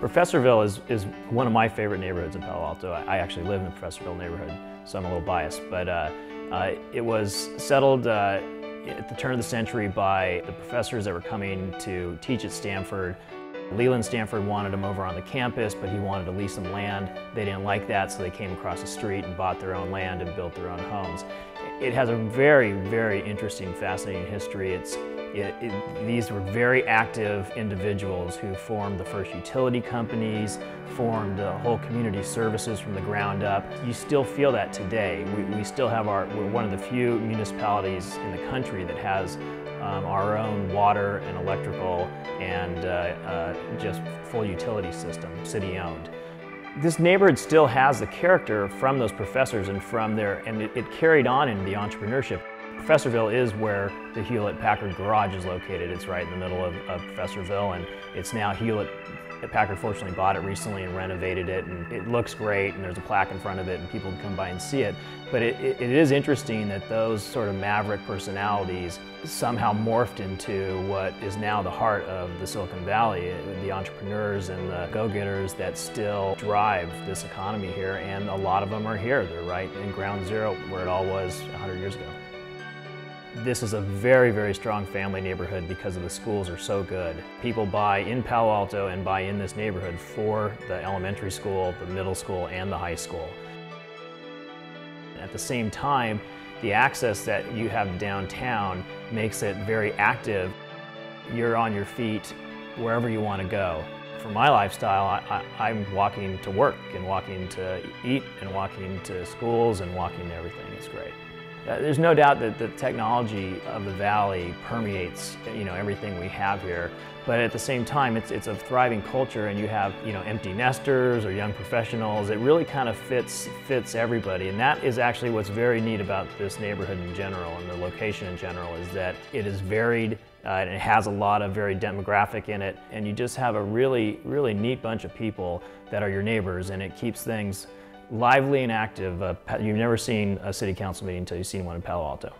Professorville is, is one of my favorite neighborhoods in Palo Alto. I, I actually live in the Professorville neighborhood, so I'm a little biased. But uh, uh, it was settled uh, at the turn of the century by the professors that were coming to teach at Stanford. Leland Stanford wanted them over on the campus, but he wanted to lease them land. They didn't like that, so they came across the street and bought their own land and built their own homes. It has a very, very interesting, fascinating history. It's it, it, these were very active individuals who formed the first utility companies, formed uh, whole community services from the ground up. You still feel that today. We, we still have our, we're one of the few municipalities in the country that has um, our own water and electrical and uh, uh, just full utility system, city owned. This neighborhood still has the character from those professors and from their, and it, it carried on into the entrepreneurship. Professorville is where the Hewlett-Packard garage is located. It's right in the middle of, of Professorville and it's now Hewlett Packard fortunately bought it recently and renovated it and it looks great and there's a plaque in front of it and people can come by and see it. But it, it, it is interesting that those sort of maverick personalities somehow morphed into what is now the heart of the Silicon Valley, the entrepreneurs and the go-getters that still drive this economy here and a lot of them are here. They're right in ground zero where it all was 100 years ago. This is a very, very strong family neighborhood because of the schools are so good. People buy in Palo Alto and buy in this neighborhood for the elementary school, the middle school, and the high school. At the same time, the access that you have downtown makes it very active. You're on your feet wherever you want to go. For my lifestyle, I, am walking to work and walking to eat and walking to schools and walking to everything. It's great. Uh, there's no doubt that the technology of the valley permeates you know everything we have here but at the same time it's, it's a thriving culture and you have you know empty nesters or young professionals. It really kind of fits fits everybody. And that is actually what's very neat about this neighborhood in general and the location in general is that it is varied uh, and it has a lot of very demographic in it. And you just have a really really neat bunch of people that are your neighbors and it keeps things lively and active. Uh, you've never seen a city council meeting until you've seen one in Palo Alto.